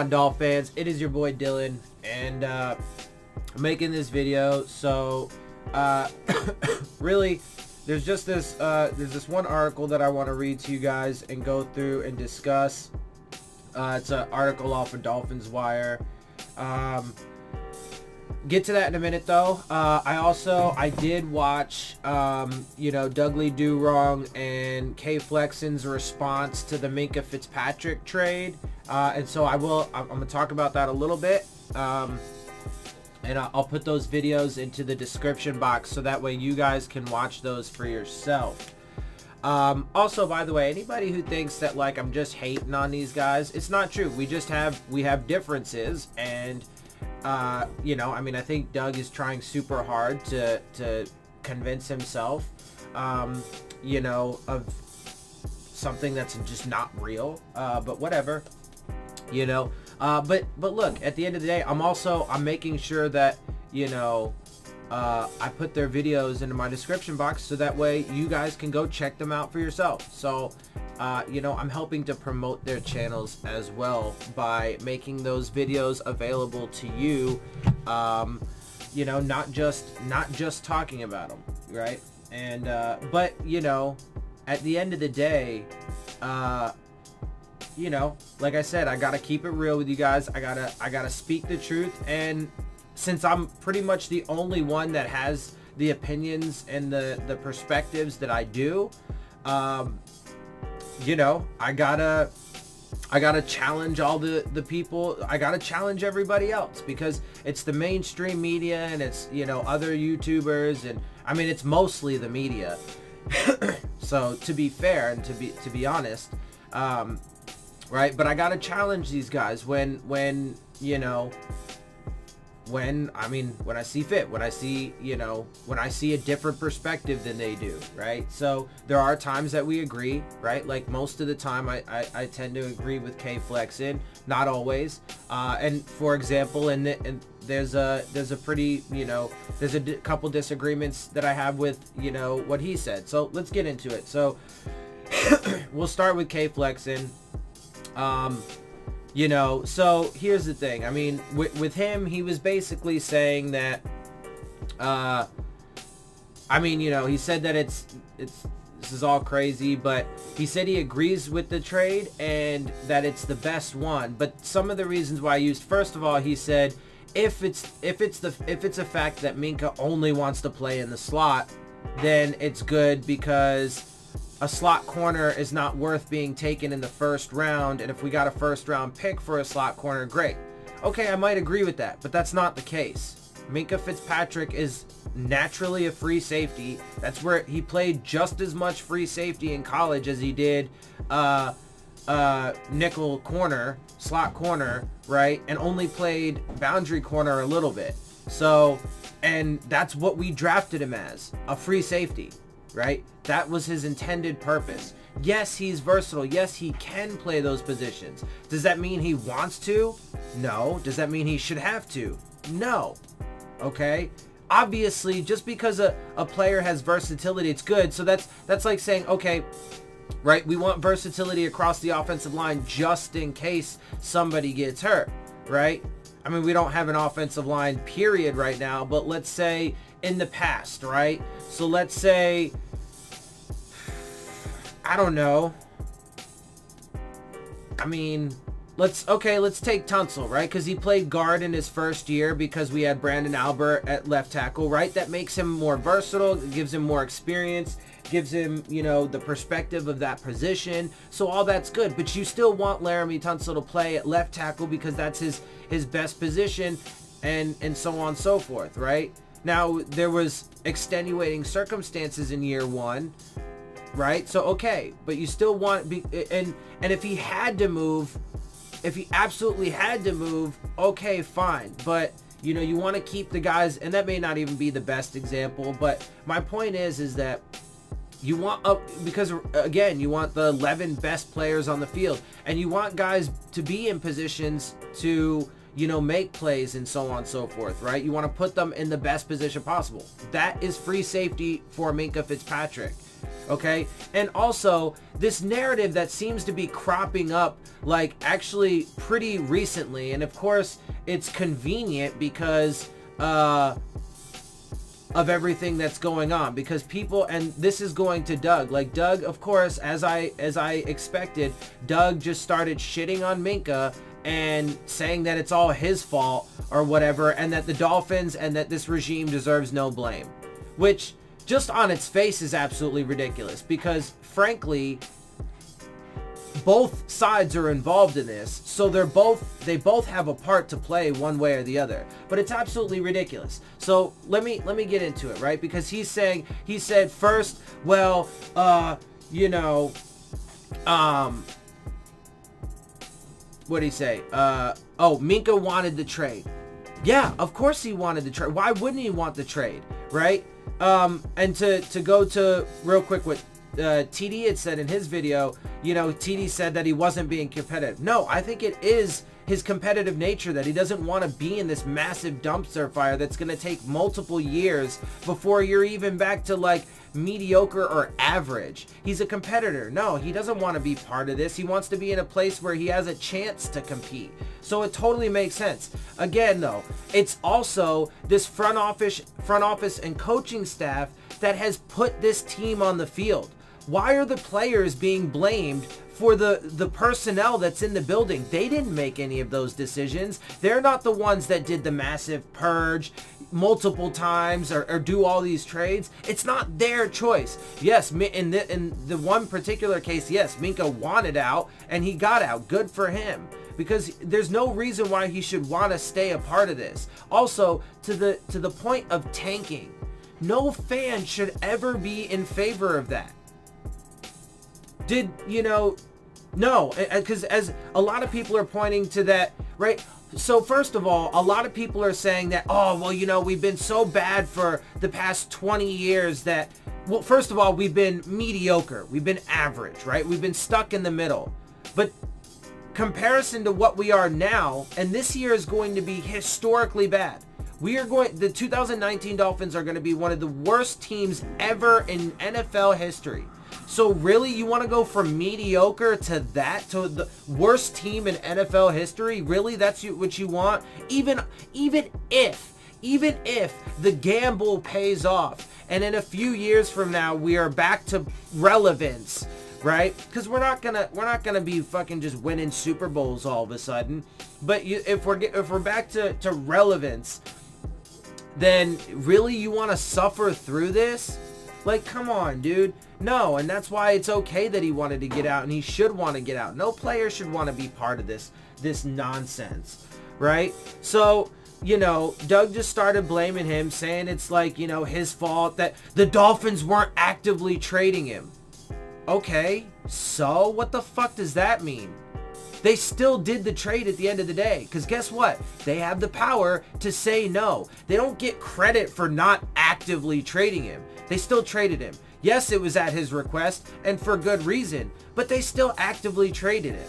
On, Dolph fans? It is your boy Dillon, and uh, I'm making this video. So, uh, really, there's just this uh, there's this one article that I want to read to you guys and go through and discuss. Uh, it's an article off of Dolphins Wire. Um, get to that in a minute though. Uh, I also I did watch um, you know Douglie-Do-Wrong and K-Flexin's response to the Minkah Fitzpatrick trade, uh, and so I will I'm, I'm, gonna talk about that a little bit. Um, and I'll put those videos into the description box so that way you guys can watch those for yourself. Um, also, by the way, anybody who thinks that like I'm just hating on these guys, it's not true. We just have we have differences and uh, you know, I mean, I think Doug is trying super hard to to convince himself, um, you know, of something that's just not real. Uh, but whatever, you know. Uh, but but look, at the end of the day, I'm also I'm making sure that you know uh, I put their videos into my description box so that way you guys can go check them out for yourself. So, uh, you know, I'm helping to promote their channels as well by making those videos available to you. Um, you know, not just not just talking about them, right? And uh, but you know, at the end of the day, uh, you know, like I said, I gotta keep it real with you guys. I gotta I gotta speak the truth and since I'm pretty much the only one that has the opinions and the, the perspectives that I do, um, you know, I gotta, I gotta challenge all the, the people. I gotta challenge everybody else because it's the mainstream media and it's, you know, other YouTubers and I mean, it's mostly the media. so to be fair and to be, to be honest, um, right. But I gotta challenge these guys when, when, you know, when I mean when I see fit when I see you know when I see a different perspective than they do right? So there are times that we agree right? Like most of the time I, I, I tend to agree with K-Flexin not always. Uh, and for example and the, in there's a there's a pretty you know there's a couple disagreements that I have with you know what he said. So let's get into it. So we'll start with K-Flexin. Um you know, so here's the thing. I mean, with, with him, he was basically saying that, uh, I mean, you know, he said that it's, it's, this is all crazy, but he said he agrees with the trade and that it's the best one. But some of the reasons why I used, first of all, he said, if it's, if it's the, if it's a fact that Minkah only wants to play in the slot, then it's good because a slot corner is not worth being taken in the first round, and if we got a first round pick for a slot corner, great. Okay, I might agree with that, but that's not the case. Minkah Fitzpatrick is naturally a free safety. That's where he played just as much free safety in college as he did uh, uh, nickel corner, slot corner, right? And only played boundary corner a little bit. So, and that's what we drafted him as, a free safety right? That was his intended purpose. Yes, he's versatile. Yes, he can play those positions. Does that mean he wants to? No. Does that mean he should have to? No. Okay? Obviously, just because a, a player has versatility, it's good. So that's that's like saying, okay, right, we want versatility across the offensive line just in case somebody gets hurt, right? I mean, we don't have an offensive line period right now, but let's say in the past, right? So let's say, I don't know. I mean, let's, okay, let's take Tunsil, right? Because he played guard in his first year because we had Branden Albert at left tackle, right? That makes him more versatile, gives him more experience, gives him, you know, the perspective of that position. So all that's good, but you still want Laremy Tunsil to play at left tackle because that's his, his best position and, and so on and so forth, right? Now, there was extenuating circumstances in year one, right? So, okay, but you still want, be, and, and if he had to move, if he absolutely had to move, okay, fine. But, you know, you want to keep the guys, and that may not even be the best example, but my point is, is that you want up because again you want the 11 best players on the field and you want guys to be in positions to you know, make plays and so on and so forth, right? You want to put them in the best position possible. That is free safety for Minkah Fitzpatrick. okay? And also, this narrative that seems to be cropping up, like, actually pretty recently, and of course, it's convenient because, uh, of everything that's going on because people and this is going to Doug like Doug of course as I as I expected Doug just started shitting on Minkah and saying that it's all his fault or whatever and that the Dolphins and that this regime deserves no blame. Which just on its face is absolutely ridiculous because frankly both sides are involved in this so they're both they both have a part to play one way or the other. But it's absolutely ridiculous. So let me let me get into it right? Because he's saying he said first well uh you know um what did he say? Uh oh Minkah wanted the trade. Yeah of course he wanted the trade. Why wouldn't he want the trade right? Um and to to go to real quick what uh, TD had said in his video, you know, TD said that he wasn't being competitive. No, I think it is his competitive nature that he doesn't want to be in this massive dumpster fire that's going to take multiple years before you're even back to like mediocre or average. He's a competitor. No, he doesn't want to be part of this. He wants to be in a place where he has a chance to compete. So it totally makes sense. Again, though, it's also this front office front office and coaching staff that has put this team on the field. Why are the players being blamed for the, the personnel that's in the building? They didn't make any of those decisions. They're not the ones that did the massive purge multiple times or, or do all these trades. It's not their choice. Yes, in the, in the one particular case, yes, Minkah wanted out and he got out. Good for him because there's no reason why he should want to stay a part of this. Also, to the to the point of tanking, no fan should ever be in favor of that did you know no because as a lot of people are pointing to that right so first of all a lot of people are saying that oh well you know we've been so bad for the past 20 years that well first of all we've been mediocre. We've been average right? We've been stuck in the middle. But comparison to what we are now and this year is going to be historically bad. We are going the 2019 dolphins are going to be one of the worst teams ever in nfl history so really, you want to go from mediocre to that to the worst team in NFL history? Really, that's what you want? Even even if even if the gamble pays off and in a few years from now we are back to relevance right because we're not gonna we're not gonna be fucking just winning super bowls all of a sudden but you, if we're if we're back to to relevance then really you want to suffer through this like, come on, dude. No, and that's why it's okay that he wanted to get out, and he should want to get out. No player should want to be part of this this nonsense, right? So, you know, Doug just started blaming him, saying it's like, you know, his fault that the Dolphins weren't actively trading him. Okay, so what the fuck does that mean? They still did the trade at the end of the day. Because guess what? They have the power to say no. They don't get credit for not actively trading him. They still traded him. Yes, it was at his request and for good reason, but they still actively traded him.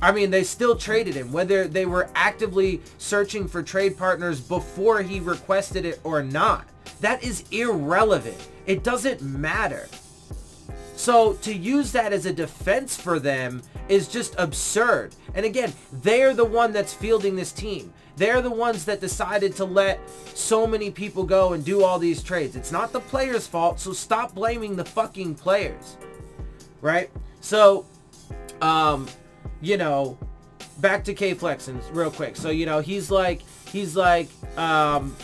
I mean, they still traded him, whether they were actively searching for trade partners before he requested it or not. That is irrelevant. It doesn't matter. So to use that as a defense for them is just absurd. And again, they're the one that's fielding this team. They're the ones that decided to let so many people go and do all these trades. It's not the players' fault, so stop blaming the fucking players. Right? So, um, you know, back to K-Flexin real quick. So, you know, he's like, he's like, um,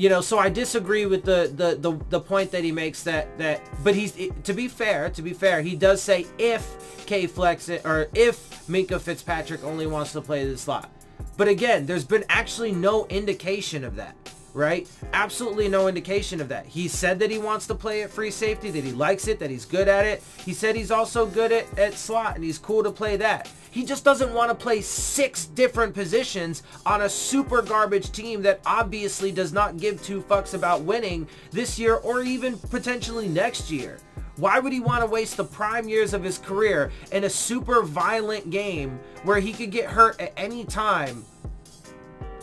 you know, so I disagree with the, the, the, the point that he makes that, that, but he's, to be fair, to be fair, he does say if K Flex, or if Minkah Fitzpatrick only wants to play the slot. But again, there's been actually no indication of that, right? Absolutely no indication of that. He said that he wants to play at free safety, that he likes it, that he's good at it. He said he's also good at, at slot and he's cool to play that. He just doesn't want to play six different positions on a super garbage team that obviously does not give two fucks about winning this year or even potentially next year. Why would he want to waste the prime years of his career in a super violent game where he could get hurt at any time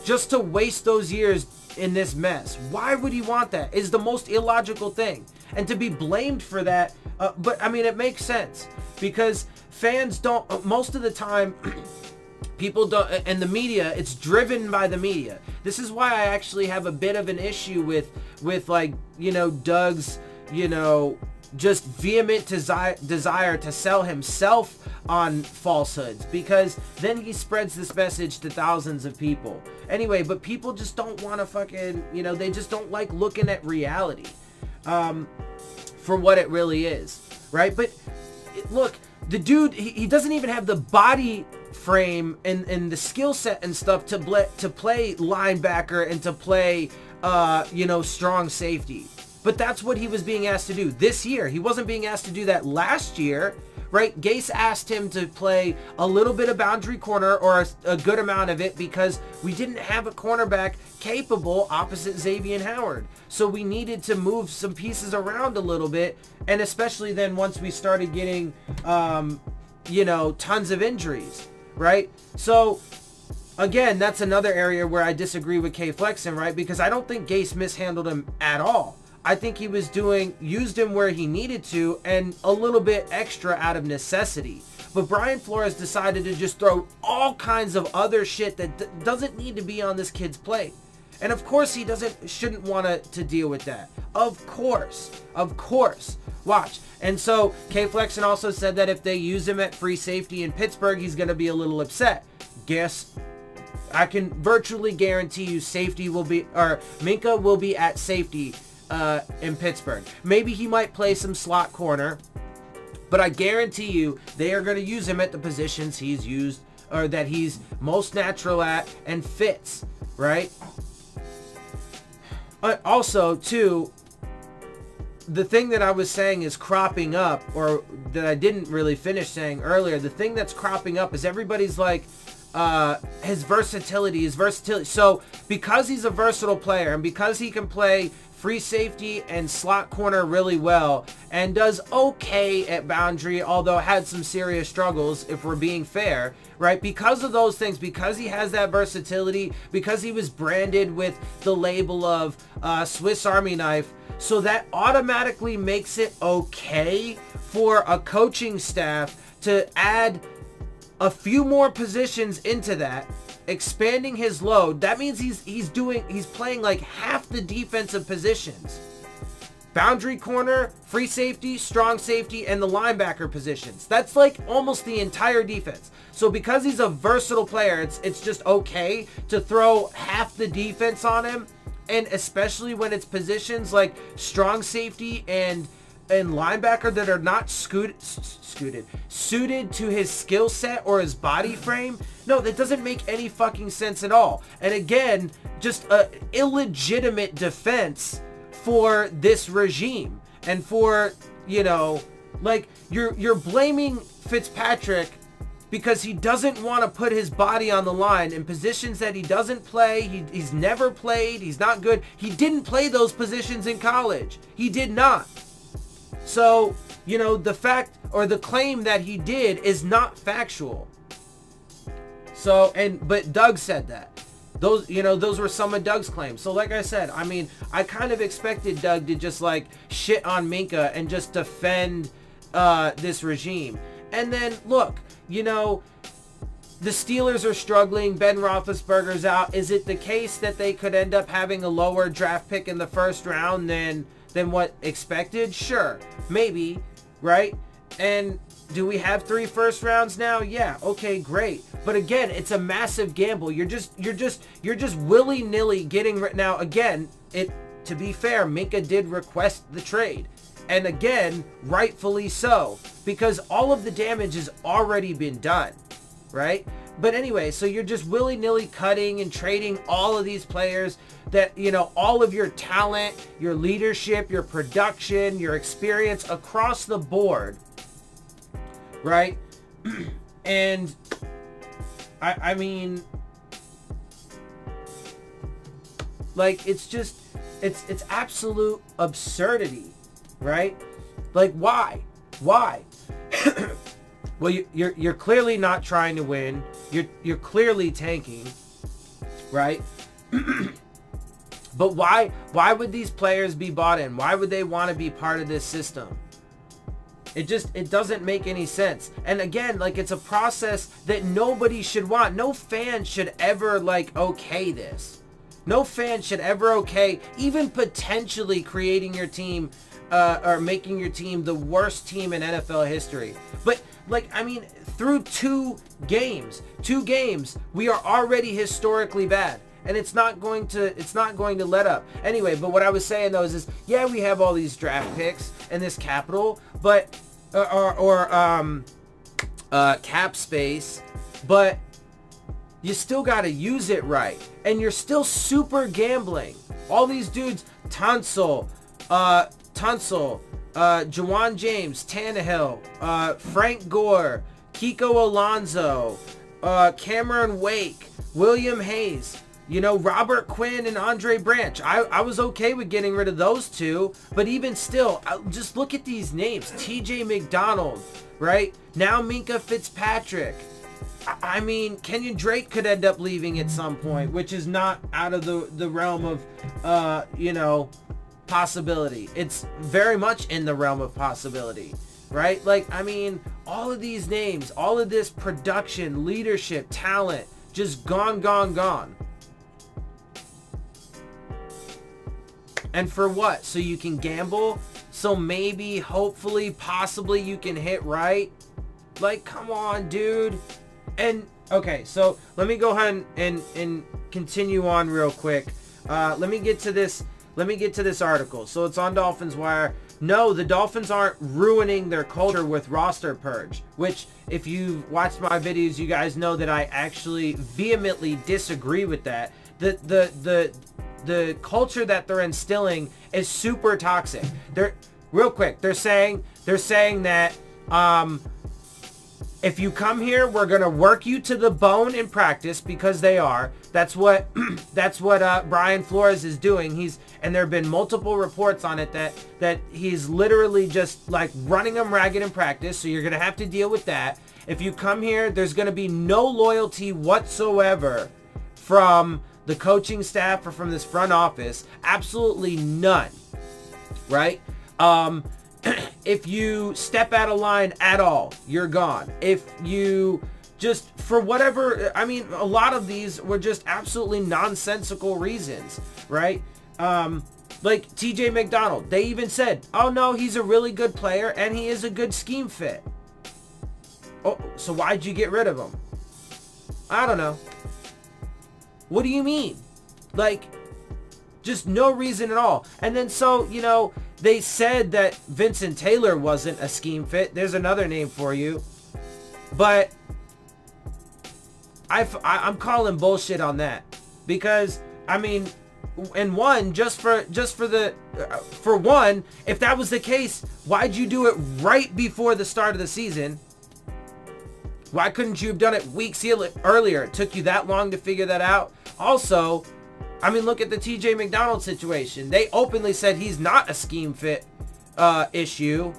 just to waste those years in this mess? Why would he want that? Is the most illogical thing. And to be blamed for that. Uh, but I mean, it makes sense because fans don't, uh, most of the time, people don't, and the media, it's driven by the media. This is why I actually have a bit of an issue with, with like, you know, Doug's, you know, just vehement desire, desire to sell himself on falsehoods because then he spreads this message to thousands of people. Anyway, but people just don't want to fucking, you know, they just don't like looking at reality um, for what it really is, right? But look, the dude, he, he doesn't even have the body frame and, and the skill set and stuff to, to play linebacker and to play, uh, you know, strong safety. But that's what he was being asked to do this year. He wasn't being asked to do that last year, right? Gase asked him to play a little bit of boundary corner or a, a good amount of it because we didn't have a cornerback capable opposite Xavier Howard. So we needed to move some pieces around a little bit. And especially then once we started getting, um, you know, tons of injuries, right? So again, that's another area where I disagree with K-Flexin, right? Because I don't think Gase mishandled him at all. I think he was doing, used him where he needed to and a little bit extra out of necessity. But Brian Flores decided to just throw all kinds of other shit that doesn't need to be on this kid's plate. And of course he doesn't, shouldn't want to, deal with that. Of course, of course. Watch. And so K-Flexin also said that if they use him at free safety in Pittsburgh, he's going to be a little upset. Guess I can virtually guarantee you safety will be, or Minkah will be at safety uh, in Pittsburgh. Maybe he might play some slot corner, but I guarantee you they are going to use him at the positions he's used or that he's most natural at and fits, right? Uh, also, too, the thing that I was saying is cropping up, or that I didn't really finish saying earlier, the thing that's cropping up is everybody's like, uh, his versatility, his versatility. So because he's a versatile player and because he can play free safety and slot corner really well and does okay at boundary although had some serious struggles if we're being fair right? Because of those things because he has that versatility because he was branded with the label of uh, Swiss Army knife so that automatically makes it okay for a coaching staff to add a few more positions into that expanding his load, that means he's he's doing he's playing like half the defensive positions. Boundary corner, free safety, strong safety, and the linebacker positions. That's like almost the entire defense. So because he's a versatile player, it's it's just okay to throw half the defense on him. And especially when it's positions like strong safety and and linebacker that are not scooted, scooted, suited to his skill set or his body frame. No, that doesn't make any fucking sense at all. And again, just a illegitimate defense for this regime and for, you know, like you're you're blaming Fitzpatrick because he doesn't want to put his body on the line in positions that he doesn't play. He, he's never played. He's not good. He didn't play those positions in college. He did not. So, you know, the fact or the claim that he did is not factual. So, and, but Doug said that. Those, you know, those were some of Doug's claims. So, like I said, I mean, I kind of expected Doug to just like shit on Minkah and just defend uh, this regime. And then, look, you know, the Steelers are struggling. Ben Roethlisberger's out. Is it the case that they could end up having a lower draft pick in the first round than than what expected? Sure, maybe, right? And do we have three first rounds now? Yeah, okay, great. But again, it's a massive gamble. You're just you're just you're just willy-nilly getting right now again, it to be fair, Minkah did request the trade. And again, rightfully so, because all of the damage has already been done, right? But anyway, so you're just willy-nilly cutting and trading all of these players that, you know, all of your talent, your leadership, your production, your experience across the board, right? and I, I mean, like, it's just, it's, it's absolute absurdity, right? Like, why? Why? Well, you, you're you're clearly not trying to win. You're you're clearly tanking, right? But why why would these players be bought in? Why would they want to be part of this system? It just it doesn't make any sense. And again, like it's a process that nobody should want. No fan should ever like okay this. No fan should ever okay even potentially creating your team uh, or making your team the worst team in NFL history. But like I mean, through two games, two games, we are already historically bad. And it's not going to it's not going to let up. Anyway but what i was saying though is, is yeah we have all these draft picks and this capital but uh, or, or um uh cap space but you still got to use it right. And you're still super gambling. All these dudes Tunsil uh Tunsil uh Ja'Wuan James Tannehill uh Frank Gore Kiko Alonso uh Cameron Wake William Hayes you know, Robert Quinn and Andre Branch. I, I was okay with getting rid of those two, but even still, just look at these names. TJ McDonald, right? Now Minkah Fitzpatrick. I, I mean, Kenyan Drake could end up leaving at some point, which is not out of the, the realm of, uh, you know, possibility. It's very much in the realm of possibility right? Like, I mean, all of these names, all of this production, leadership, talent, just gone, gone, gone. And for what? So you can gamble? So maybe, hopefully, possibly you can hit right? Like, come on, dude. And, okay, so let me go ahead and, and, and continue on real quick. Uh, let me get to this, let me get to this article. So it's on Dolphins Wire. No, the Dolphins aren't ruining their culture with roster purge, which if you've watched my videos, you guys know that I actually vehemently disagree with that. The, the, the, the culture that they're instilling is super toxic. They're real quick. They're saying they're saying that um, if you come here, we're gonna work you to the bone in practice because they are. That's what that's what uh, Brian Flores is doing. He's and there have been multiple reports on it that that he's literally just like running them ragged in practice. So you're gonna have to deal with that. If you come here, there's gonna be no loyalty whatsoever from the coaching staff or from this front office, absolutely none, right? Um, if you step out of line at all, you're gone. If you just for whatever, I mean, a lot of these were just absolutely nonsensical reasons, right? Um, like TJ McDonald, they even said, oh no, he's a really good player and he is a good scheme fit. Oh, so why'd you get rid of him? I don't know. What do you mean? Like, just no reason at all. And then so, you know, they said that Vincent Taylor wasn't a scheme fit. There's another name for you. But i I, am calling bullshit on that. Because, I mean, and one, just for, just for the, uh, for one, if that was the case, why'd you do it right before the start of the season? Why couldn't you have done it weeks earlier? It took you that long to figure that out. Also, I mean, look at the TJ McDonald situation. They openly said he's not a scheme fit uh, issue,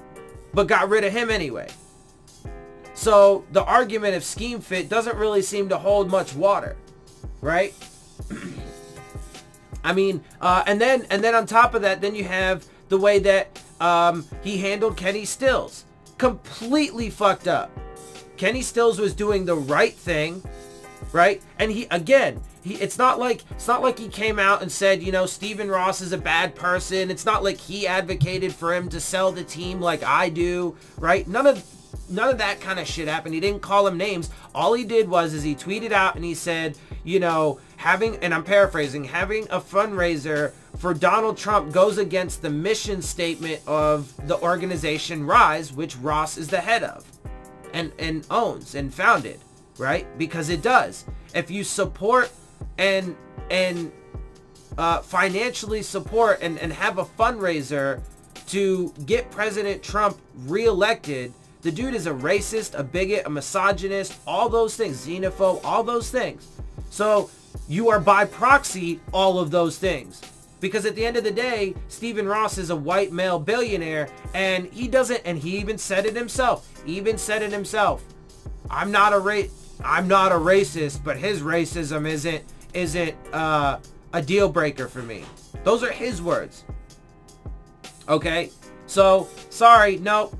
but got rid of him anyway. So the argument of scheme fit doesn't really seem to hold much water, right? I mean, uh, and then and then on top of that, then you have the way that um, he handled Kenny Stills. Completely fucked up. Kenny Stills was doing the right thing, right? And he again, he it's not like it's not like he came out and said, you know, Stephen Ross is a bad person. It's not like he advocated for him to sell the team like I do, right? None of none of that kind of shit happened. He didn't call him names. All he did was is he tweeted out and he said, you know, having and I'm paraphrasing, having a fundraiser for Donald Trump goes against the mission statement of the organization Rise, which Ross is the head of and, and owns and founded, right? Because it does. If you support and and uh, financially support and, and have a fundraiser to get President Trump reelected, the dude is a racist, a bigot, a misogynist, all those things, xenophobe, all those things. So you are by proxy all of those things. Because at the end of the day, Stephen Ross is a white male billionaire and he doesn't, and he even said it himself, even said it himself. I'm not a ra- I'm not a racist, but his racism isn't, isn't, uh, a deal breaker for me. Those are his words. Okay? So, sorry, no.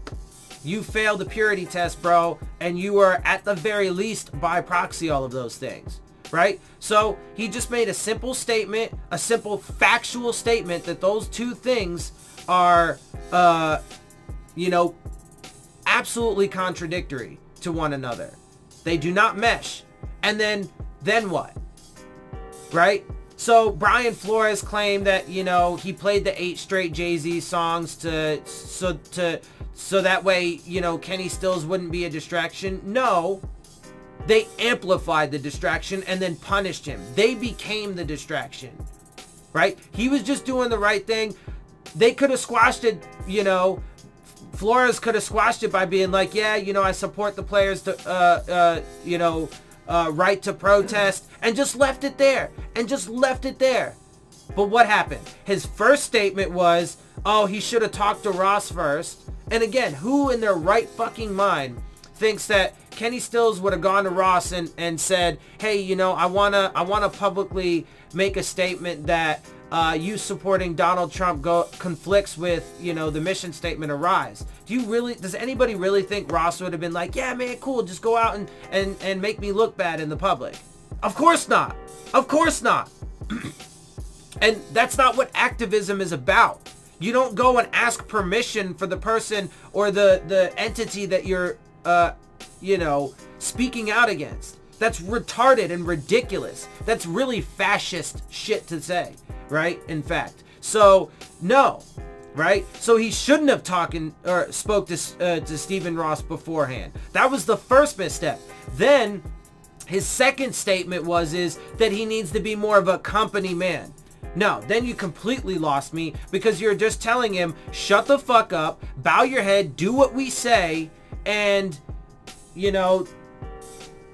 You failed the purity test, bro, and you were at the very least by proxy all of those things. Right? So, he just made a simple statement, a simple factual statement that those two things are, uh, you know, absolutely contradictory to one another. They do not mesh. And then, then what? Right? So Brian Flores claimed that you know he played the eight straight Jay Z songs to so to so that way you know Kenny Stills wouldn't be a distraction. No, they amplified the distraction and then punished him. They became the distraction, right? He was just doing the right thing. They could have squashed it, you know. Flores could have squashed it by being like, yeah, you know, I support the players to, uh, uh, you know, uh, right to protest and just left it there and just left it there. But what happened? His first statement was, oh, he should have talked to Ross first. And again, who in their right fucking mind thinks that Kenny Stills would have gone to Ross and, and said, hey, you know, I want to I wanna publicly make a statement that uh, you supporting Donald Trump go conflicts with, you know, the mission statement of Rise. Do you really, does anybody really think Ross would have been like, yeah, man, cool, just go out and, and, and make me look bad in the public? Of course not. Of course not. and that's not what activism is about. You don't go and ask permission for the person or the, the entity that you're, uh, you know, speaking out against. That's retarded and ridiculous. That's really fascist shit to say right? In fact. So, no, right? So he shouldn't have talking or spoke to, uh, to Stephen Ross beforehand. That was the first misstep. Then his second statement was is that he needs to be more of a company man. No, then you completely lost me because you're just telling him, shut the fuck up, bow your head, do what we say, and, you know,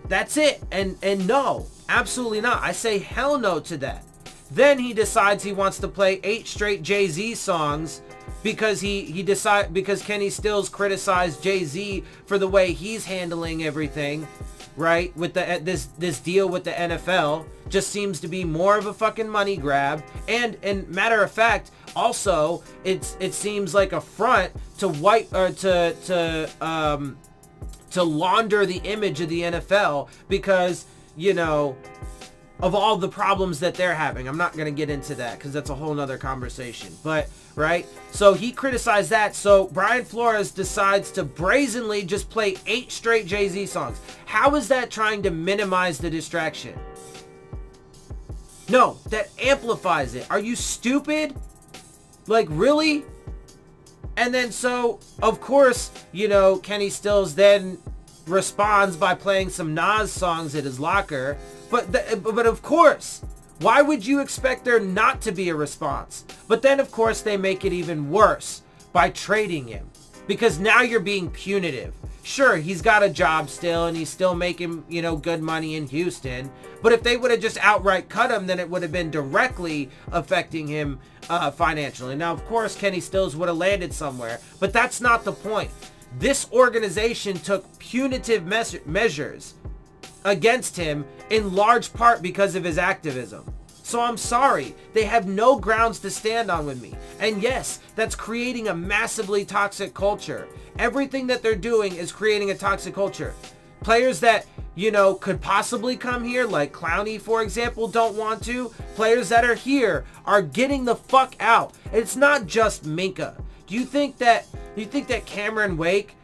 that's it. And, and no, absolutely not. I say hell no to that. Then he decides he wants to play eight straight Jay-Z songs because he he decide because Kenny Stills criticized Jay-Z for the way he's handling everything, right? With the this this deal with the NFL just seems to be more of a fucking money grab. And and matter of fact, also it's it seems like a front to white or to to um to launder the image of the NFL because you know of all the problems that they're having. I'm not going to get into that because that's a whole nother conversation. But, right? So he criticized that. So Brian Flores decides to brazenly just play eight straight Jay-Z songs. How is that trying to minimize the distraction? No, that amplifies it. Are you stupid? Like, really? And then so, of course, you know, Kenny Stills then responds by playing some Nas songs at his locker. But, the, but of course, why would you expect there not to be a response? But then, of course, they make it even worse by trading him. Because now you're being punitive. Sure, he's got a job still and he's still making, you know, good money in Houston. But if they would have just outright cut him, then it would have been directly affecting him uh, financially. Now, of course, Kenny Stills would have landed somewhere. But that's not the point. This organization took punitive measures against him in large part because of his activism. So I'm sorry, they have no grounds to stand on with me. And yes, that's creating a massively toxic culture. Everything that they're doing is creating a toxic culture. Players that, you know, could possibly come here, like Clowney, for example, don't want to. Players that are here are getting the fuck out. It's not just Minkah. Do you think that do you think that Cameron Wake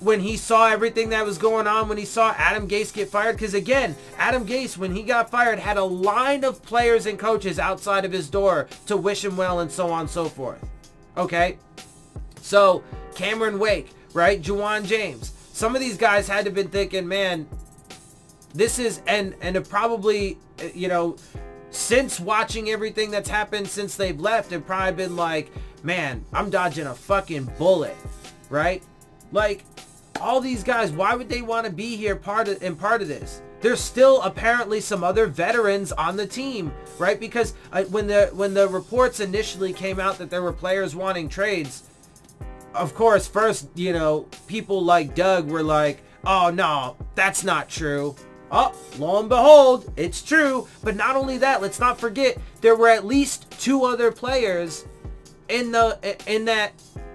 when he saw everything that was going on when he saw Adam Gase get fired because again Adam Gase when he got fired had a line of players and coaches outside of his door to wish him well and so on and so forth okay so Cameron Wake right Ja'Wuan James some of these guys had to have been thinking man this is and and it probably you know since watching everything that's happened since they've left, have probably been like, man, I'm dodging a fucking bullet, right? Like, all these guys, why would they want to be here part of in part of this? There's still apparently some other veterans on the team, right? Because uh, when the when the reports initially came out that there were players wanting trades, of course, first you know people like Doug were like, "Oh no, that's not true." Oh, lo and behold, it's true. But not only that, let's not forget there were at least two other players in the in that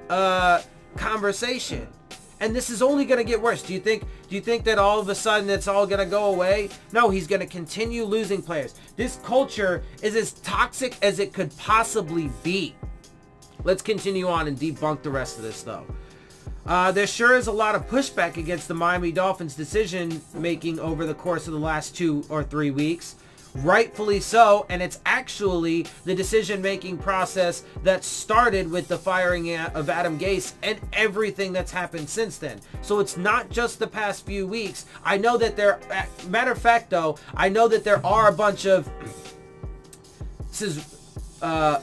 uh, conversation. And this is only going to get worse. Do you think do you think that all of a sudden it's all going to go away? No, he's going to continue losing players. This culture is as toxic as it could possibly be. Let's continue on and debunk the rest of this though. Uh, there sure is a lot of pushback against the Miami Dolphins decision making over the course of the last two or three weeks. Rightfully so, and it's actually the decision-making process that started with the firing of Adam Gase and everything that's happened since then. So it's not just the past few weeks. I know that there, matter of fact though, I know that there are a bunch of, this is, uh,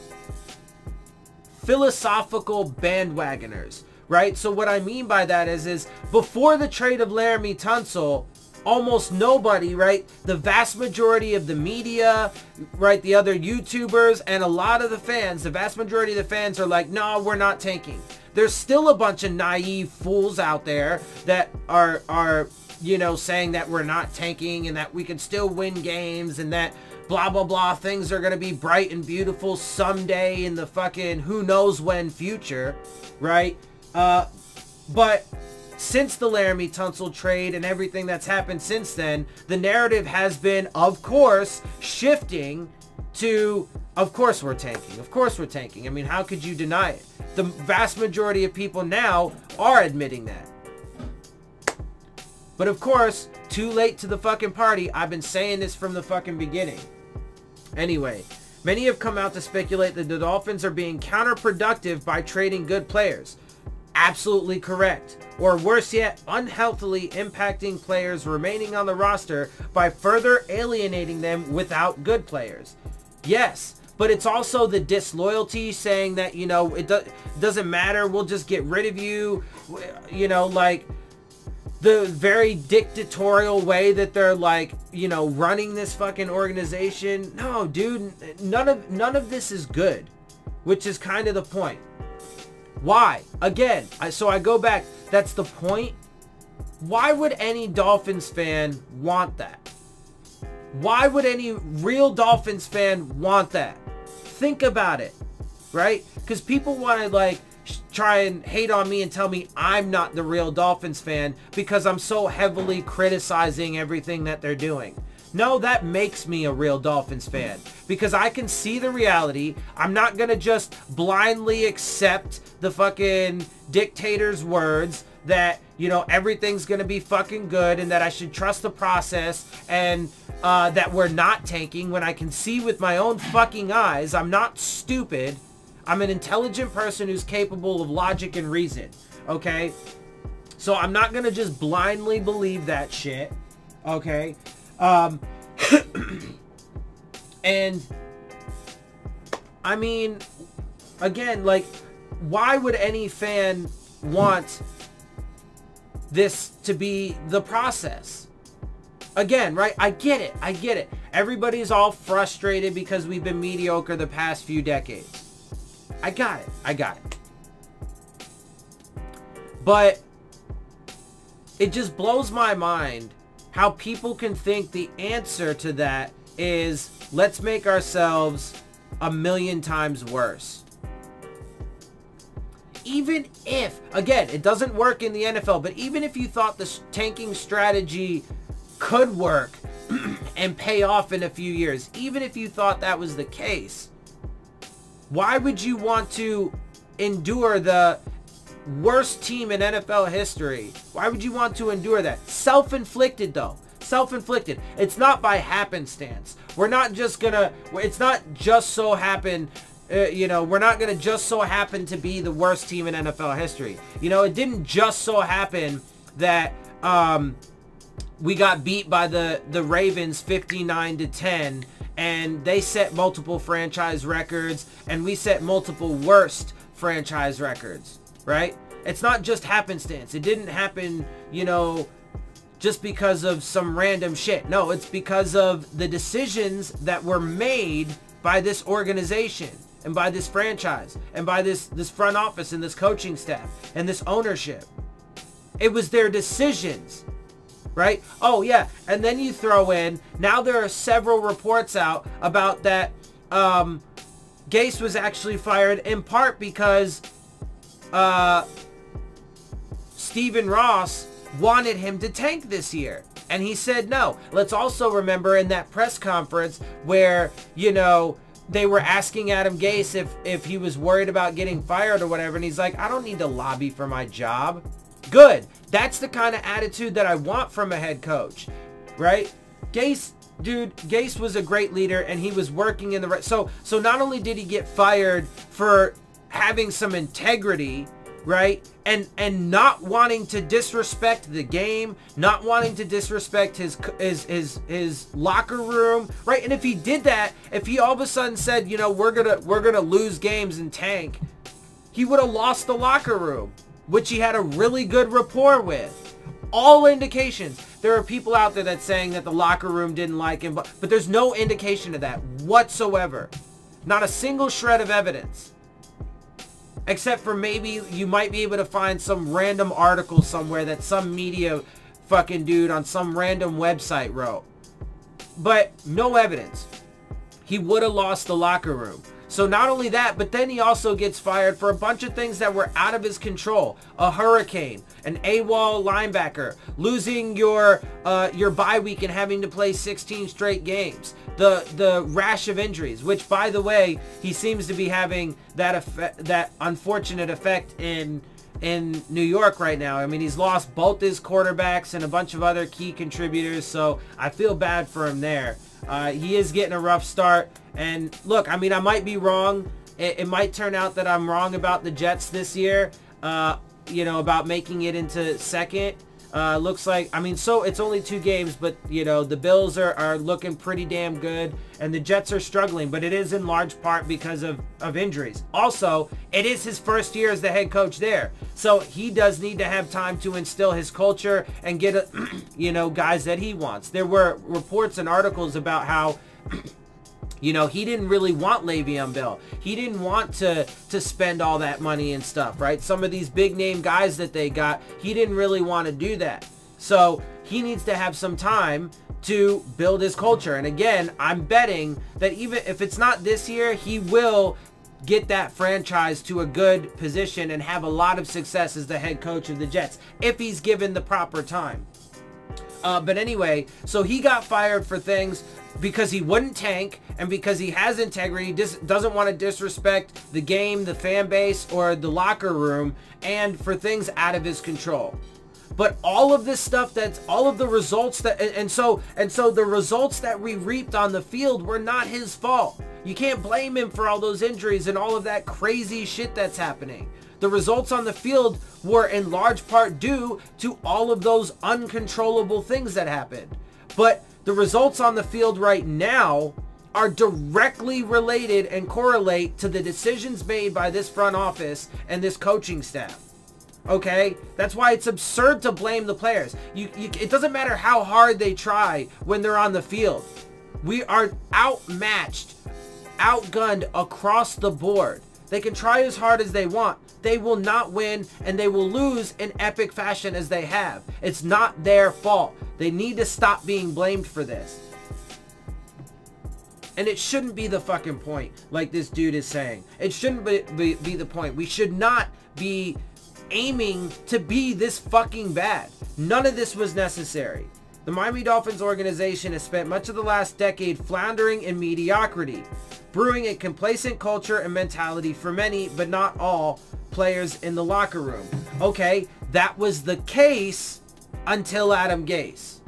philosophical bandwagoners right? So what I mean by that is, is before the trade of Laremy Tunsil, almost nobody, right? The vast majority of the media, right? The other YouTubers and a lot of the fans, the vast majority of the fans are like, no, we're not tanking. There's still a bunch of naive fools out there that are, are, you know, saying that we're not tanking and that we can still win games and that blah, blah, blah, things are going to be bright and beautiful someday in the fucking who knows when future, right? Uh, but since the Laremy Tunsil trade and everything that's happened since then, the narrative has been, of course, shifting to, of course we're tanking. Of course we're tanking. I mean, how could you deny it? The vast majority of people now are admitting that. But of course, too late to the fucking party. I've been saying this from the fucking beginning. Anyway, many have come out to speculate that the Dolphins are being counterproductive by trading good players absolutely correct. Or worse yet, unhealthily impacting players remaining on the roster by further alienating them without good players. Yes, but it's also the disloyalty saying that, you know, it do doesn't matter, we'll just get rid of you. You know, like the very dictatorial way that they're like, you know, running this fucking organization. No, dude, none of none of this is good, which is kind of the point. Why? Again, I, so I go back. That's the point. Why would any Dolphins fan want that? Why would any real Dolphins fan want that? Think about it, right? Because people want to like try and hate on me and tell me I'm not the real Dolphins fan because I'm so heavily criticizing everything that they're doing. No, that makes me a real Dolphins fan because I can see the reality. I'm not going to just blindly accept the fucking dictator's words that, you know, everything's going to be fucking good and that I should trust the process and uh, that we're not tanking when I can see with my own fucking eyes. I'm not stupid. I'm an intelligent person who's capable of logic and reason. Okay? So I'm not going to just blindly believe that shit. Okay? Um, and I mean, again, like, why would any fan want this to be the process? Again, right? I get it. I get it. Everybody's all frustrated because we've been mediocre the past few decades. I got it. I got it. But it just blows my mind how people can think the answer to that is let's make ourselves a million times worse. Even if, again, it doesn't work in the NFL, but even if you thought the tanking strategy could work and pay off in a few years, even if you thought that was the case, why would you want to endure the worst team in NFL history. Why would you want to endure that? Self-inflicted though. Self-inflicted. It's not by happenstance. We're not just gonna, it's not just so happen uh, you know, we're not going to just so happen to be the worst team in NFL history. You know, it didn't just so happen that um, we got beat by the, the Ravens 59 to 10 and they set multiple franchise records and we set multiple worst franchise records right? It's not just happenstance. It didn't happen, you know, just because of some random shit. No, it's because of the decisions that were made by this organization and by this franchise and by this this front office and this coaching staff and this ownership. It was their decisions. Right? Oh yeah, and then you throw in now there are several reports out about that um, Gase was actually fired in part because uh, Stephen Ross wanted him to tank this year. And he said no. Let's also remember in that press conference where, you know, they were asking Adam Gase if, if he was worried about getting fired or whatever. And he's like, I don't need to lobby for my job. Good. That's the kind of attitude that I want from a head coach, right? Gase, dude, Gase was a great leader and he was working in the right. So, so not only did he get fired for having some integrity, right? And and not wanting to disrespect the game, not wanting to disrespect his his his his locker room, right? And if he did that, if he all of a sudden said, you know, we're gonna we're gonna lose games and tank, he would have lost the locker room, which he had a really good rapport with. All indications. There are people out there that's saying that the locker room didn't like him, but, but there's no indication of that whatsoever. Not a single shred of evidence. Except for maybe you might be able to find some random article somewhere that some media fucking dude on some random website wrote. But no evidence. He would have lost the locker room. So not only that, but then he also gets fired for a bunch of things that were out of his control. A hurricane, an AWOL linebacker, losing your uh, your bye week and having to play 16 straight games. The the rash of injuries, which by the way, he seems to be having that effect, that unfortunate effect in in New York right now. I mean, he's lost both his quarterbacks and a bunch of other key contributors, so I feel bad for him there. Uh, he is getting a rough start. And look, I mean, I might be wrong. It, it might turn out that I'm wrong about the Jets this year. Uh, you know, about making it into second. Uh, looks like, I mean, so it's only two games, but, you know, the Bills are, are looking pretty damn good, and the Jets are struggling, but it is in large part because of, of injuries. Also, it is his first year as the head coach there, so he does need to have time to instill his culture and get, a, you know, guys that he wants. There were reports and articles about how You know, he didn't really want Le'Veon Bell. He didn't want to to spend all that money and stuff, right? Some of these big name guys that they got, he didn't really want to do that. So he needs to have some time to build his culture. And again, I'm betting that even if it's not this year, he will get that franchise to a good position and have a lot of success as the head coach of the Jets if he's given the proper time. Uh, but anyway, so he got fired for things because he wouldn't tank and because he has integrity, dis- doesn't want to disrespect the game, the fan base, or the locker room, and for things out of his control. But all of this stuff that's all of the results that and, and so and so the results that we reaped on the field were not his fault. You can't blame him for all those injuries and all of that crazy shit that's happening. The results on the field were in large part due to all of those uncontrollable things that happened. But the results on the field right now are directly related and correlate to the decisions made by this front office and this coaching staff. Okay? That's why it's absurd to blame the players. You, you, it doesn't matter how hard they try when they're on the field. We are outmatched, outgunned across the board. They can try as hard as they want. They will not win and they will lose in epic fashion as they have. It's not their fault. They need to stop being blamed for this. And it shouldn't be the fucking point, like this dude is saying. It shouldn't be, be, be, the point. We should not be aiming to be this fucking bad. None of this was necessary. The Miami Dolphins organization has spent much of the last decade floundering in mediocrity, brewing a complacent culture and mentality for many, but not all, players in the locker room. Okay, that was the case until Adam Gase.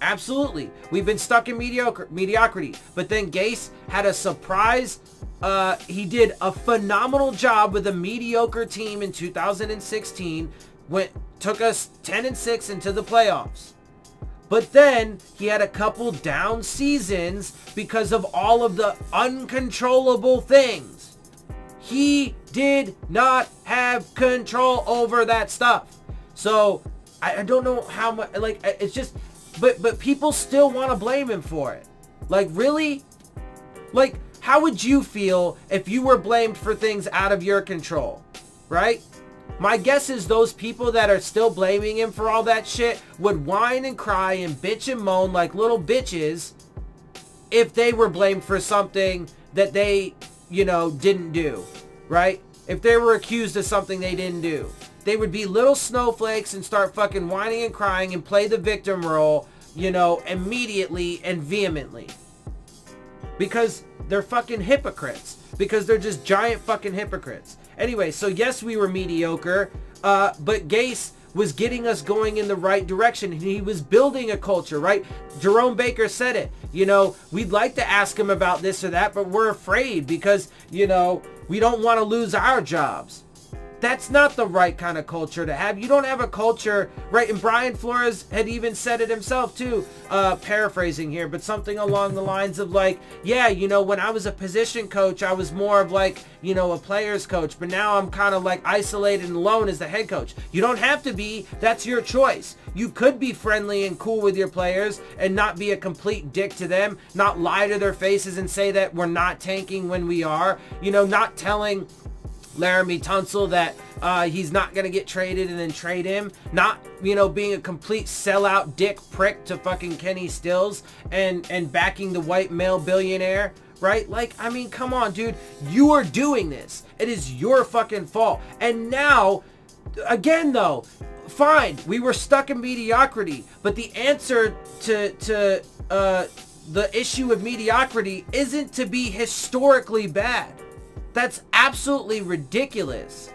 Absolutely. We've been stuck in mediocre, mediocrity. But then Gase had a surprise. Uh, he did a phenomenal job with a mediocre team in 2016. Went took us 10 and 6 into the playoffs. But then he had a couple down seasons because of all of the uncontrollable things. He did not have control over that stuff. So I, I don't know how much like it's just but but people still want to blame him for it. Like really? Like how would you feel if you were blamed for things out of your control? Right? My guess is those people that are still blaming him for all that shit would whine and cry and bitch and moan like little bitches if they were blamed for something that they, you know, didn't do, right? If they were accused of something they didn't do. They would be little snowflakes and start fucking whining and crying and play the victim role, you know, immediately and vehemently. Because they're fucking hypocrites. Because they're just giant fucking hypocrites. Anyway, so yes, we were mediocre, uh, but Gase was getting us going in the right direction. He was building a culture, right? Jerome Baker said it. You know, we'd like to ask him about this or that, but we're afraid because, you know, we don't want to lose our jobs. That's not the right kind of culture to have. You don't have a culture, right? And Brian Flores had even said it himself too, uh, paraphrasing here, but something along the lines of like, yeah, you know, when I was a position coach, I was more of like, you know, a player's coach, but now I'm kind of like isolated and alone as the head coach. You don't have to be. That's your choice. You could be friendly and cool with your players and not be a complete dick to them, not lie to their faces and say that we're not tanking when we are, you know, not telling Laremy Tunsil that uh, he's not going to get traded and then trade him. Not, you know, being a complete sellout dick prick to fucking Kenny Stills and, and backing the white male billionaire, right? Like, I mean, come on, dude. You are doing this. It is your fucking fault. And now, again, though, fine, we were stuck in mediocrity, but the answer to, to uh, the issue of mediocrity isn't to be historically bad. That's absolutely ridiculous.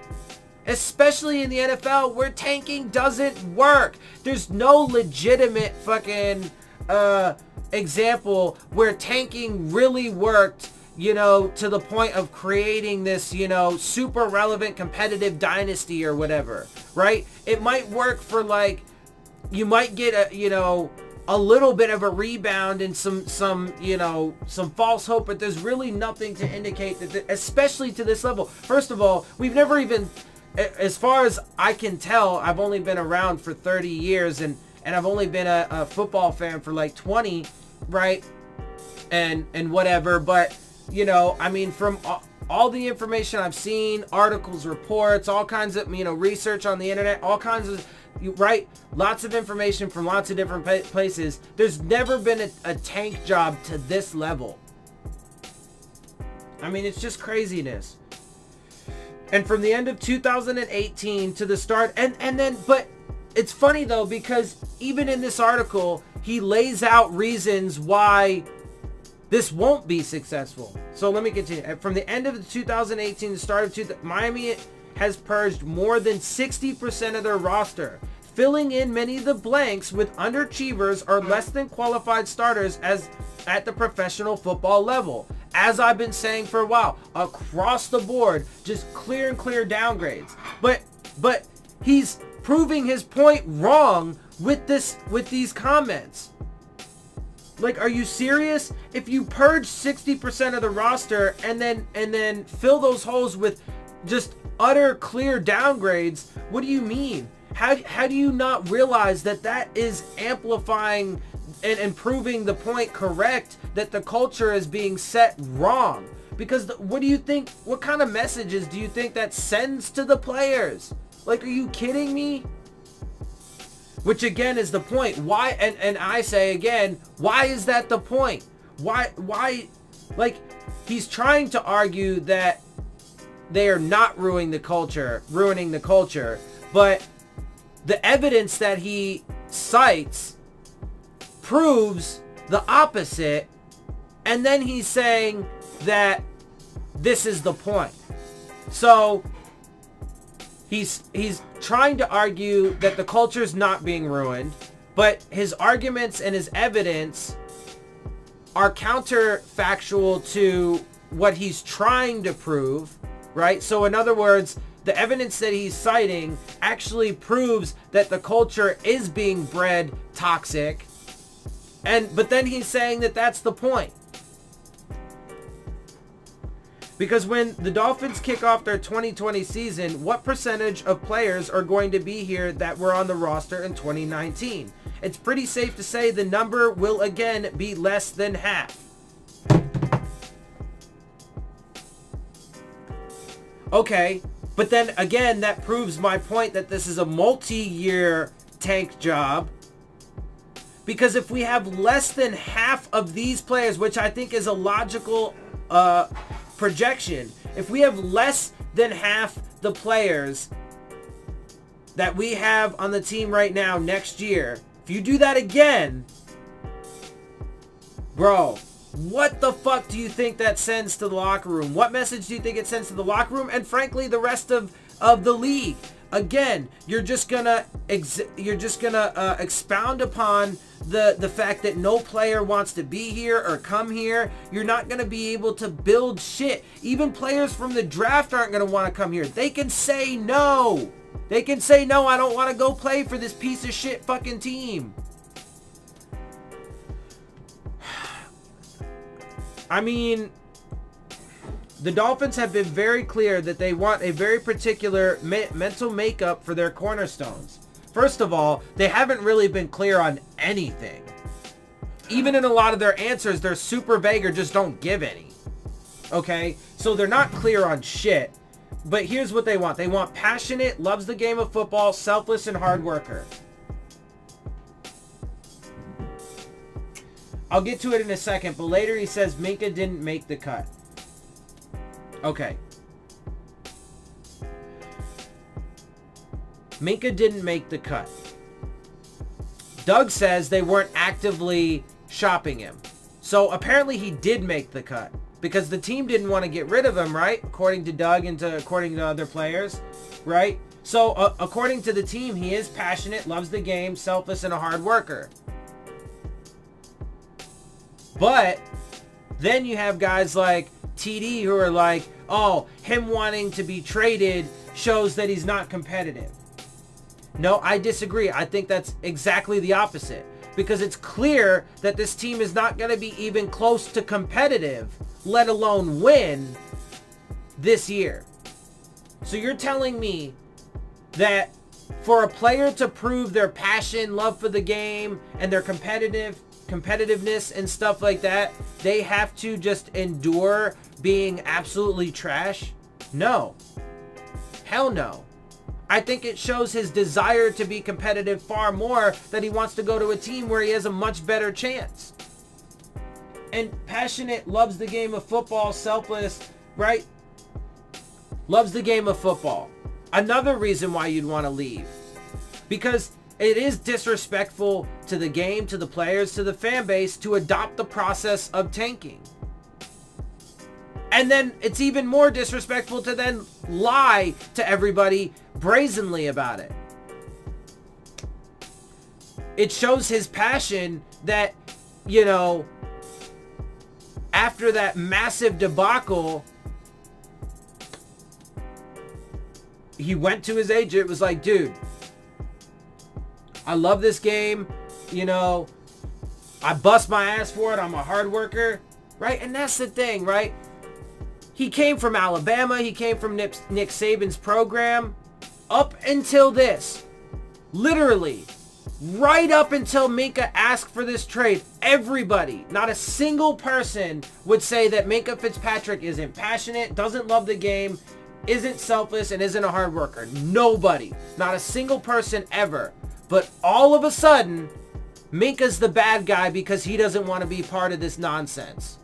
Especially in the NFL where tanking doesn't work. There's no legitimate fucking uh, example where tanking really worked, you know, to the point of creating this, you know, super relevant competitive dynasty or whatever, right? It might work for like, you might get a, you know, a little bit of a rebound and some some you know some false hope but there's really nothing to indicate that the, especially to this level. First of all we've never even as far as I can tell I've only been around for 30 years and and I've only been a, a football fan for like 20 right? And and whatever but you know I mean from all, all the information I've seen articles reports all kinds of you know research on the internet all kinds of right lots of information from lots of different places there's never been a, a tank job to this level I mean it's just craziness and from the end of 2018 to the start and and then but it's funny though because even in this article he lays out reasons why this won't be successful. So let me continue. From the end of 2018 to the start of 2000, Miami has purged more than 60% of their roster filling in many of the blanks with underachievers or less than qualified starters as at the professional football level. As I've been saying for a while, across the board, just clear and clear downgrades. But but he's proving his point wrong with this with these comments. Like, are you serious? If you purge 60% of the roster and then and then fill those holes with just utter clear downgrades, what do you mean? How, how do you not realize that that is amplifying and, and proving the point correct that the culture is being set wrong? Because the, what do you think, what kind of messages do you think that sends to the players? Like, are you kidding me? Which again is the point. Why, and, and I say again, why is that the point? Why, why, like, he's trying to argue that they are not ruining the culture, ruining the culture, but the evidence that he cites proves the opposite and then he's saying that this is the point. So he's he's trying to argue that the culture is not being ruined but his arguments and his evidence are counterfactual to what he's trying to prove right so in other words the evidence that he's citing actually proves that the culture is being bred toxic. And but then he's saying that that's the point. Because when the Dolphins kick off their 2020 season, what percentage of players are going to be here that were on the roster in 2019? It's pretty safe to say the number will again be less than half. Okay, But then again, that proves my point that this is a multi-year tank job. Because if we have less than half of these players, which I think is a logical uh, projection, if we have less than half the players that we have on the team right now next year, if you do that again, bro, what the fuck do you think that sends to the locker room? What message do you think it sends to the locker room and frankly the rest of of the league? Again, you're just gonna you're just gonna uh, expound upon the the fact that no player wants to be here or come here. You're not gonna be able to build shit. Even players from the draft aren't gonna want to come here. They can say no. They can say no. I don't want to go play for this piece of shit fucking team. I mean, the Dolphins have been very clear that they want a very particular me mental makeup for their cornerstones. First of all, they haven't really been clear on anything. Even in a lot of their answers, they're super vague or just don't give any. Okay? So they're not clear on shit. But here's what they want. They want passionate, loves the game of football, selfless, and hard worker. I'll get to it in a second, but later he says Minkah didn't make the cut. Okay. Minkah didn't make the cut. Doug says they weren't actively shopping him. So apparently he did make the cut because the team didn't want to get rid of him, right? According to Doug and to, according to other players, right? So uh, according to the team, he is passionate, loves the game, selfless, and a hard worker. But then you have guys like TD who are like, oh, him wanting to be traded shows that he's not competitive. No, I disagree. I think that's exactly the opposite. Because it's clear that this team is not going to be even close to competitive, let alone win this year. So you're telling me that for a player to prove their passion, love for the game, and their competitive competitiveness and stuff like that, they have to just endure being absolutely trash? No. Hell no. I think it shows his desire to be competitive far more that he wants to go to a team where he has a much better chance. And passionate, loves the game of football, selfless, right? Loves the game of football. Another reason why you'd want to leave. Because it is disrespectful to the game, to the players, to the fan base to adopt the process of tanking. And then it's even more disrespectful to then lie to everybody brazenly about it. It shows his passion that, you know, after that massive debacle, he went to his agent, It was like, dude, I love this game. You know, I bust my ass for it. I'm a hard worker, right? And that's the thing, right? He came from Alabama. He came from Nick, Saban's program. Up until this, literally, right up until Minkah asked for this trade, everybody, not a single person would say that Minkah Fitzpatrick isn't passionate, doesn't love the game, isn't selfless, and isn't a hard worker. Nobody. Not a single person ever but all of a sudden, Minkah's the bad guy because he doesn't want to be part of this nonsense.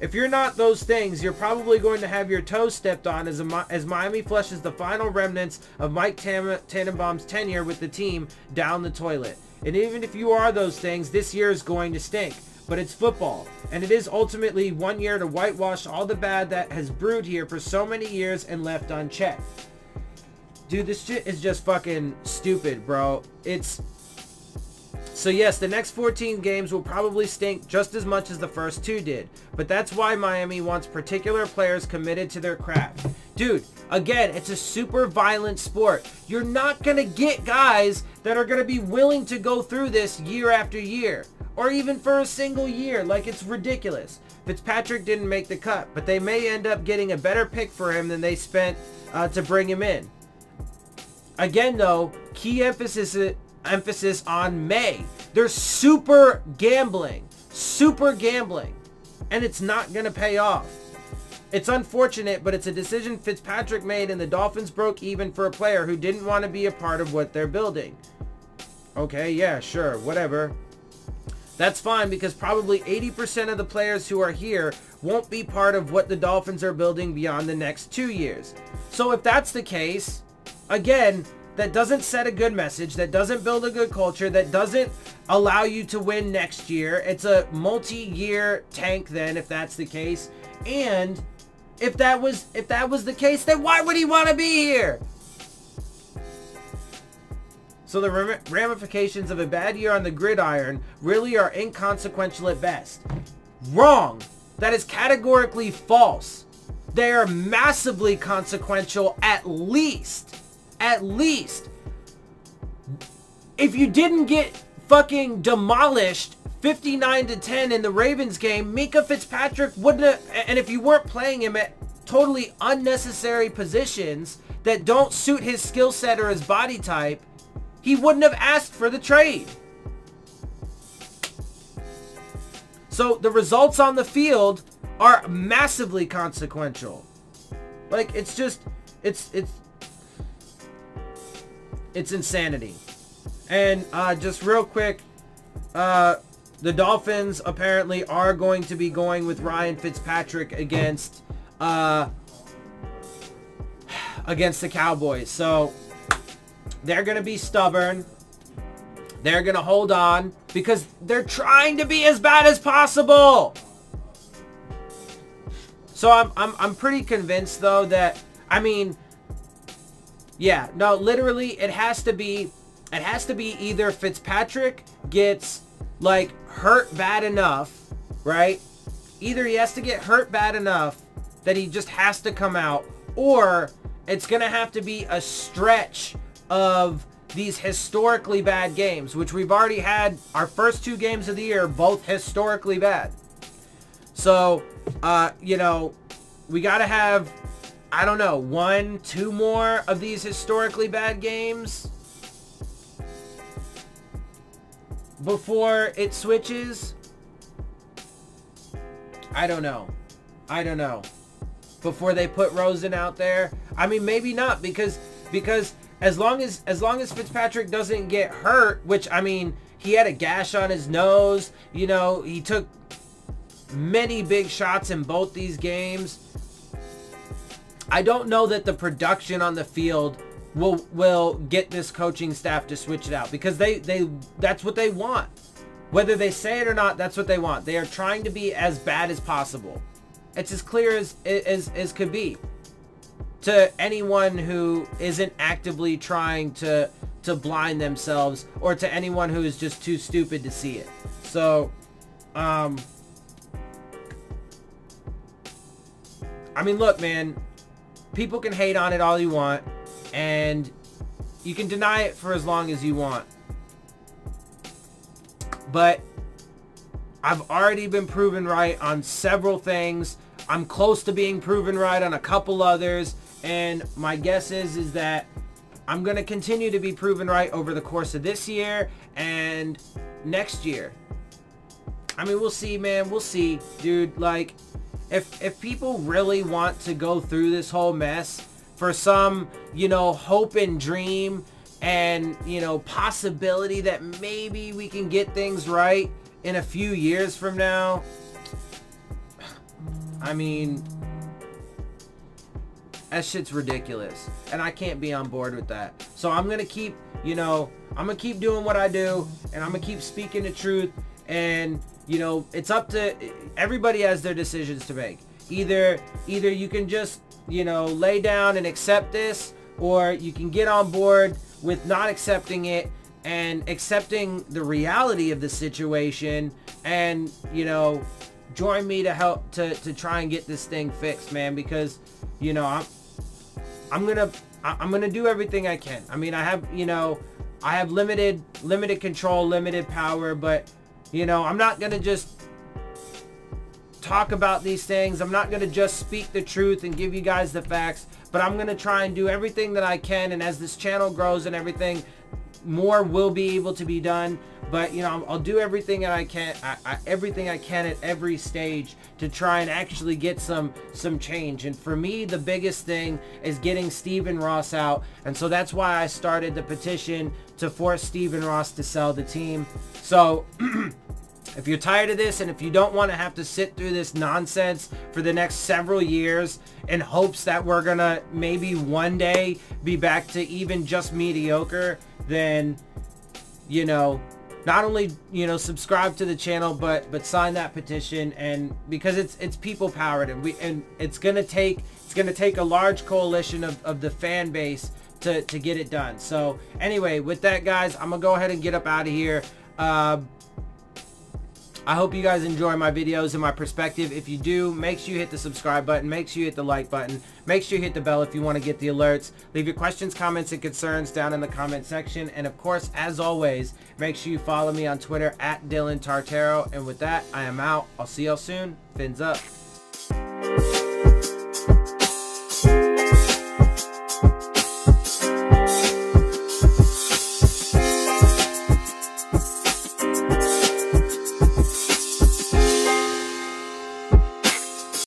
If you're not those things, you're probably going to have your toes stepped on as, a, as Miami flushes the final remnants of Mike Tannenbaum's tenure with the team down the toilet. And even if you are those things, this year is going to stink. But it's football, and it is ultimately one year to whitewash all the bad that has brewed here for so many years and left unchecked. Dude, this shit is just fucking stupid, bro. It's... So yes, the next 14 games will probably stink just as much as the first two did. But that's why Miami wants particular players committed to their craft. Dude, again, it's a super violent sport. You're not going to get guys that are going to be willing to go through this year after year. Or even for a single year. Like, it's ridiculous. Fitzpatrick didn't make the cut, but they may end up getting a better pick for him than they spent uh, to bring him in. Again, though, key emphasis emphasis on May. They're super gambling, super gambling, and it's not going to pay off. It's unfortunate, but it's a decision Fitzpatrick made and the Dolphins broke even for a player who didn't want to be a part of what they're building. Okay, yeah, sure, whatever. That's fine because probably 80% of the players who are here won't be part of what the Dolphins are building beyond the next two years. So if that's the case, again, that doesn't set a good message, that doesn't build a good culture, that doesn't allow you to win next year. It's a multi-year tank then if that's the case. And if that was if that was the case, then why would he want to be here? So the ramifications of a bad year on the gridiron really are inconsequential at best. Wrong. That is categorically false. They are massively consequential at least. At least. If you didn't get fucking demolished 59 to 10 in the Ravens game, Minkah Fitzpatrick wouldn't have, and if you weren't playing him at totally unnecessary positions that don't suit his skill set or his body type, he wouldn't have asked for the trade. So the results on the field are massively consequential. Like it's just it's it's it's insanity. And uh, just real quick, uh, the Dolphins apparently are going to be going with Ryan Fitzpatrick against uh, against the Cowboys. So they're going to be stubborn. They're going to hold on because they're trying to be as bad as possible. So I'm, I'm, I'm pretty convinced, though, that, I mean, yeah, no, literally, it has to be, it has to be either Fitzpatrick gets, like, hurt bad enough, right? Either he has to get hurt bad enough that he just has to come out, or it's going to have to be a stretch of these historically bad games, which we've already had our first two games of the year, both historically bad. So, uh, you know, we got to have, I don't know, one, two more of these historically bad games before it switches. I don't know. I don't know. Before they put Rosen out there. I mean, maybe not because because as long as as long as Fitzpatrick doesn't get hurt, which I mean, he had a gash on his nose. You know, he took many big shots in both these games. I don't know that the production on the field will will get this coaching staff to switch it out because they they that's what they want. Whether they say it or not, that's what they want. They are trying to be as bad as possible. It's as clear as as as could be to anyone who isn't actively trying to to blind themselves or to anyone who is just too stupid to see it. So, um, I mean, look, man, people can hate on it all you want, and you can deny it for as long as you want. But I've already been proven right on several things. I'm close to being proven right on a couple others. And my guess is, is that I'm going to continue to be proven right over the course of this year and next year. I mean, we'll see, man. We'll see, dude. Like, if, if people really want to go through this whole mess for some, you know, hope and dream and, you know, possibility that maybe we can get things right in a few years from now, I mean, that shit's ridiculous. And I can't be on board with that. So I'm going to keep, you know, I'm going to keep doing what I do. And I'm going to keep speaking the truth. And, you know, it's up to, everybody has their decisions to make. Either, either you can just, you know, lay down and accept this. Or you can get on board with not accepting it and accepting the reality of the situation and you know join me to help to to try and get this thing fixed man because you know i'm I'm gonna I'm gonna do everything I can. I mean, I have you know, I have limited limited control, limited power, but you know, I'm not gonna just talk about these things. I'm not gonna just speak the truth and give you guys the facts, but I'm gonna try and do everything that I can. And as this channel grows and everything, more will be able to be done but you know I'll do everything that I can I, I, everything I can at every stage to try and actually get some some change. And for me the biggest thing is getting Stephen Ross out. And so that's why I started the petition to force Stephen Ross to sell the team. So If you're tired of this and if you don't want to have to sit through this nonsense for the next several years in hopes that we're going to maybe one day be back to even just mediocre, then, you know, not only, you know, subscribe to the channel, but, but sign that petition and because it's, it's people powered and we, and it's going to take, it's going to take a large coalition of, of the fan base to, to get it done. So anyway, with that guys, I'm gonna go ahead and get up out of here. Uh, I hope you guys enjoy my videos and my perspective. If you do, make sure you hit the subscribe button. Make sure you hit the like button. Make sure you hit the bell if you want to get the alerts. Leave your questions, comments, and concerns down in the comment section. And of course, as always, make sure you follow me on Twitter at Dillon Tartaro. And with that, I am out. I'll see y'all soon. Phins up.